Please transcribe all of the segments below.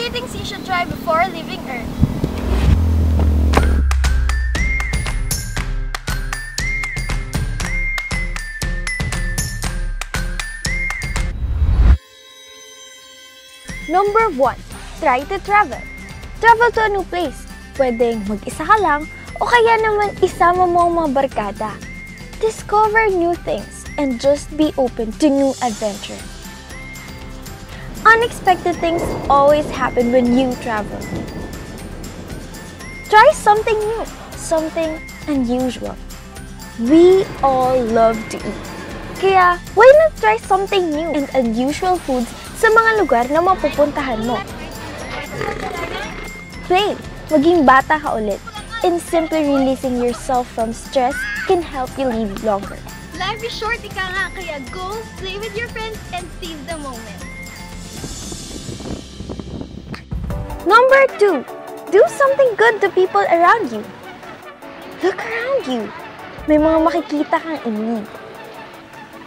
three things you should try before leaving Earth. Number 1. Try to travel. Travel to a new place. Pwedeng mag-isa ka lang o kaya naman isama mo ang mga barkada. Discover new things and just be open to new adventure. Unexpected things always happen when you travel. Try something new, something unusual. We all love to eat. Kaya, why not try something new and unusual foods sa mga lugar na mapupuntahan mo? Play, maging bata ka ulit, and simply releasing yourself from stress can help you live longer. Life is short, ika nga, kaya go, play with your friends, and seize the moment. Number two, do something good to people around you. Look around you. May mga makikita kang in need.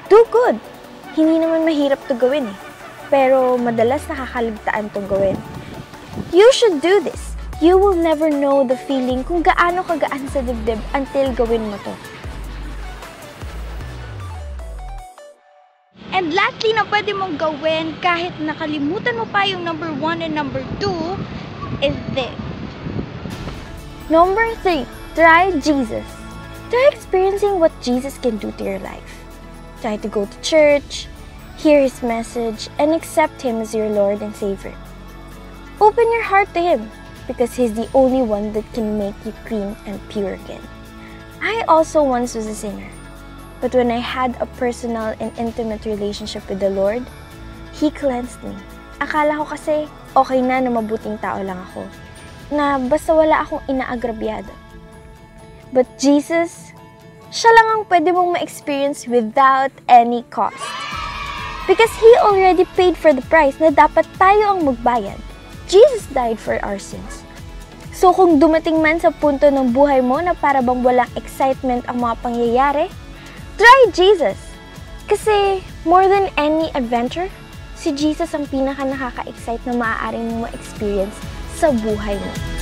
Do good. Hindi naman mahirap to gawin eh. Pero madalas nakakaligtaan tong gawin. You should do this. You will never know the feeling kung gaano kagaan sa dibdib until gawin mo to. And lastly na pwede mong gawin kahit nakalimutan mo pa yung number one and number two is this. Number three, try Jesus. Try experiencing what Jesus can do to your life. Try to go to church, hear His message, and accept Him as your Lord and Savior. Open your heart to Him because He's the only one that can make you clean and pure again. I also once was a sinner, but when I had a personal and intimate relationship with the Lord, He cleansed me. Akala ko kasi okay na na mabuting tao lang ako na basta wala akong inaagrabyado. But Jesus, siya lang ang pwede mong ma-experience without any cost. Because He already paid for the price na dapat tayo ang magbayad. Jesus died for our sins. So kung dumating man sa punto ng buhay mo na para bang walang excitement ang mga pangyayari, try Jesus. Kasi more than any adventure, si Jesus ang pinaka nakaka-excite na maaaring mo ma-experience sa buhay mo.